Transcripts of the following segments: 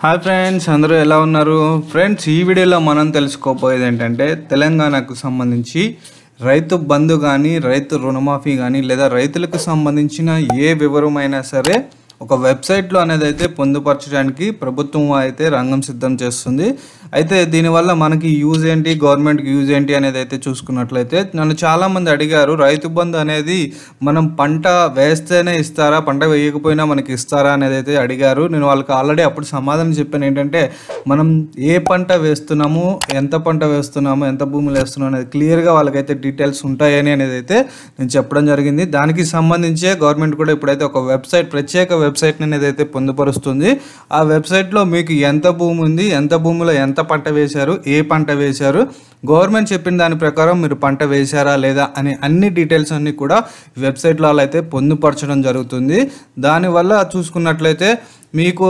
Hi friends అందరూ ఎలా ఉన్నారు? ఫ్రెండ్స్ ఈ వీడియోలో మనం తెలుసుకోబోయేది ఏంటంటే తెలంగాణకు సంబంధించి రైతు బంధు కానీ రైతు రుణమాఫీ కానీ లేదా రైతులకు సంబంధించిన ఏ వివరమైనా సరే ఒక వెబ్సైట్లో అనేది అయితే పొందుపరచడానికి ప్రభుత్వం అయితే రంగం సిద్ధం చేస్తుంది. అయితే దీనివల్ల మనకి యూజ్ ఏంటి గవర్నమెంట్కి యూజ్ ఏంటి అనేది అయితే చూసుకున్నట్లయితే నన్ను చాలామంది అడిగారు రైతు బంధు అనేది మనం పంట వేస్తేనే ఇస్తారా పంట వేయకపోయినా మనకి ఇస్తారా అనేది అయితే అడిగారు. నేను వాళ్ళకి ఆల్రెడీ అప్పుడు సమాధానం చెప్పాను ఏంటంటే మనం ఏ పంట వేస్తున్నాము ఎంత పంట వేస్తున్నాము ఎంత భూములు వేస్తున్నాము అనేది క్లియర్గా వాళ్ళకైతే డీటెయిల్స్ ఉంటాయని అనేది అయితే నేను చెప్పడం జరిగింది. దానికి సంబంధించే గవర్నమెంట్ కూడా ఇప్పుడైతే ఒక వెబ్సైట్ ప్రత్యేక వెబ్సైట్ అనేది అయితే పొందుపరుస్తుంది. ఆ వెబ్సైట్లో మీకు ఎంత భూమి ఉంది ఎంత భూమిలో ఎంత పంట వేశారు ఏ పంట వేశారు గవర్నమెంట్ చెప్పిన దాని ప్రకారం మీరు పంట వేశారా లేదా అనే అన్ని డీటెయిల్స్ అన్నీ కూడా వెబ్సైట్లో అలా అయితే పొందుపరచడం జరుగుతుంది. దానివల్ల చూసుకున్నట్లయితే మీకు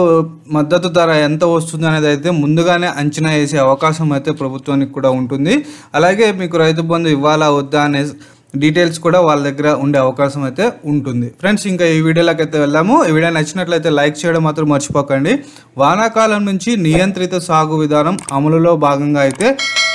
మద్దతు ధర ఎంత వస్తుంది అనేది అయితే ముందుగానే అంచనా వేసే అవకాశం అయితే ప్రభుత్వానికి కూడా ఉంటుంది. అలాగే మీకు రైతు బంధు ఇవ్వాలా వద్దా అనే డీటెయిల్స్ కూడా వాళ్ళ దగ్గర ఉండే అవకాశం అయితే ఉంటుంది. ఫ్రెండ్స్ ఇంకా ఈ వీడియోలోకి అయితే వెళ్దాము. ఈ వీడియో నచ్చినట్లయితే లైక్ చేయడం మాత్రం మర్చిపోకండి. వానాకాలం నుంచి నియంత్రిత సాగు విధానం అమలులో భాగంగా అయితే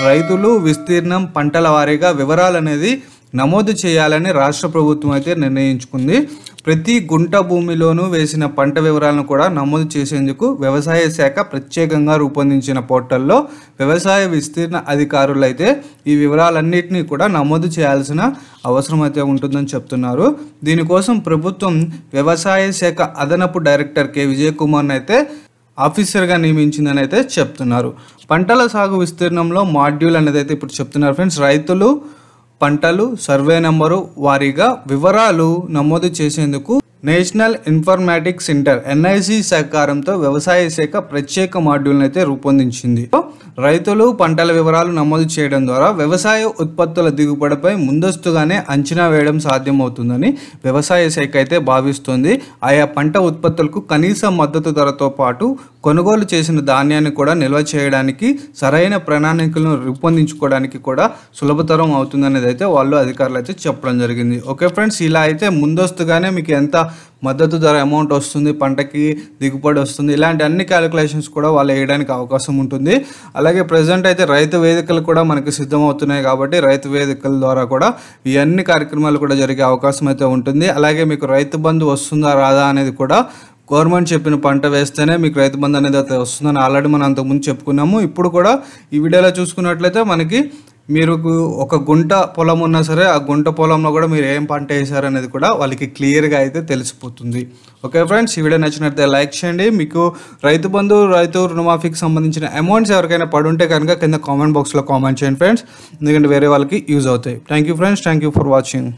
రైతులు విస్తీర్ణం పంటల వారీగా వివరాలు అనేది నమోదు చేయాలని రాష్ట్ర ప్రభుత్వం అయితే నిర్ణయించుకుంది. ప్రతి గుంట భూమిలోనూ వేసిన పంట వివరాలను కూడా నమోదు చేసేందుకు వ్యవసాయ శాఖ ప్రత్యేకంగా రూపొందించిన పోర్టల్లో వ్యవసాయ విస్తీర్ణ అధికారులు అయితే ఈ వివరాలన్నింటినీ కూడా నమోదు చేయాల్సిన అవసరం అయితే ఉంటుందని చెప్తున్నారు. దీనికోసం ప్రభుత్వం వ్యవసాయ శాఖ అదనపు డైరెక్టర్ కె. విజయ్ కుమార్ని అయితే ఆఫీసర్గా నియమించిందని అయితే చెప్తున్నారు. పంటల సాగు విస్తీర్ణంలో మాడ్యూల్ అనేది అయితే ఇప్పుడు చెప్తున్నారు. ఫ్రెండ్స్ రైతులు పంటలు సర్వే నంబరు వారీగా వివరాలు నమోదు చేసేందుకు నేషనల్ ఇన్ఫర్మాటిక్స్ సెంటర్ ఎన్ఐసి సహకారంతో వ్యవసాయ శాఖ ప్రత్యేక మాడ్యూల్ని అయితే రూపొందించింది. రైతులు పంటల వివరాలు నమోదు చేయడం ద్వారా వ్యవసాయ ఉత్పత్తుల దిగుబడిపై ముందస్తుగానే అంచనా వేయడం సాధ్యమవుతుందని వ్యవసాయ శాఖ అయితే భావిస్తుంది. ఆయా పంట ఉత్పత్తులకు కనీస మద్దతు ధరతో పాటు కొనుగోలు చేసిన ధాన్యాన్ని కూడా నిల్వ చేయడానికి సరైన ప్రణాళికలను రూపొందించుకోవడానికి కూడా సులభతరం అవుతుందనేది అయితే వాళ్ళు అధికారులు అయితే చెప్పడం జరిగింది. ఓకే ఫ్రెండ్స్ ఇలా అయితే ముందస్తుగానే మీకు ఎంత మద్దతు ధర అమౌంట్ వస్తుంది పంటకి దిగుబడి వస్తుంది. ఇలాంటి అన్ని క్యాలిక్యులేషన్స్ కూడా వాళ్ళు వేయడానికి అవకాశం ఉంటుంది. అలాగే ప్రజెంట్ అయితే రైతు వేదికలు కూడా మనకి సిద్ధమవుతున్నాయి కాబట్టి రైతు వేదికల ద్వారా కూడా ఈ అన్ని కార్యక్రమాలు కూడా జరిగే అవకాశం అయితే ఉంటుంది. అలాగే మీకు రైతు బంధు వస్తుందా రాదా అనేది కూడా గవర్నమెంట్ చెప్పిన పంట వేస్తేనే మీకు రైతు బంధు అనేది అయితే వస్తుందని ఆల్రెడీ మనం అంతకుముందు చెప్పుకున్నాము. ఇప్పుడు కూడా ఈ వీడియోలో చూసుకున్నట్లయితే మనకి మీరు ఒక గుంట పొలం ఉన్నా సరే ఆ గుంట పొలంలో కూడా మీరు ఏం పంట వేశారు అనేది కూడా వాళ్ళకి క్లియర్గా అయితే తెలిసిపోతుంది. ఓకే ఫ్రెండ్స్ ఈ వీడియో నచ్చినట్లయితే లైక్ చేయండి. మీకు రైతు బంధు రైతు రుణమాఫీకి సంబంధించిన అమౌంట్స్ ఎవరికైనా పడుంటే కనుక కింద కామెంట్ బాక్స్లో కామెంట్ చేయండి ఫ్రెండ్స్. ఎందుకంటే వేరే వాళ్ళకి యూజ్ అవుతాయి. Thank you friends thank you for watching.